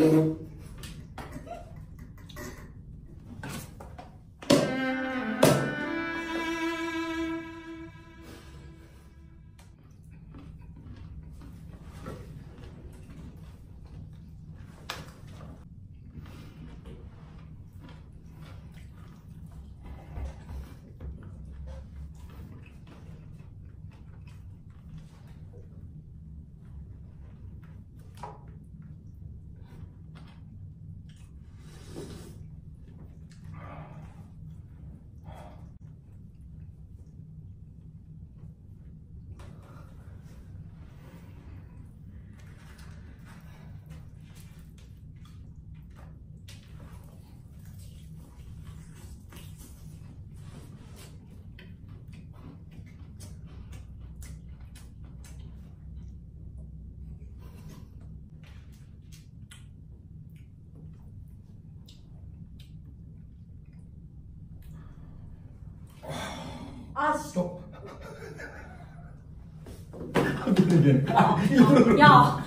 Amém. 아씨. 어? 야.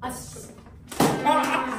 아씨. 아.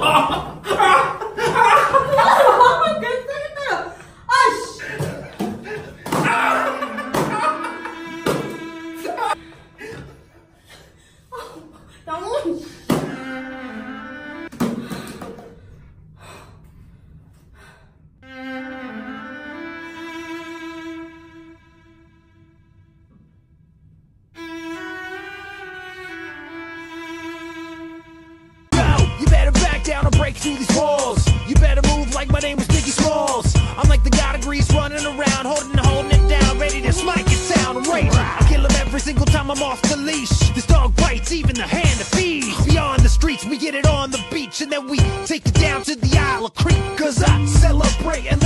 啊 哈 break through these walls. You better move like my name was Biggie Smalls. I'm like the god of grease running around, holding holding it down, ready to smite your sound. I'm. I kill him every single time I'm off the leash. This dog bites even the hand that feeds. Beyond the streets, we get it on the beach, and then we take it down to the Isle of Creek. Cause I celebrate and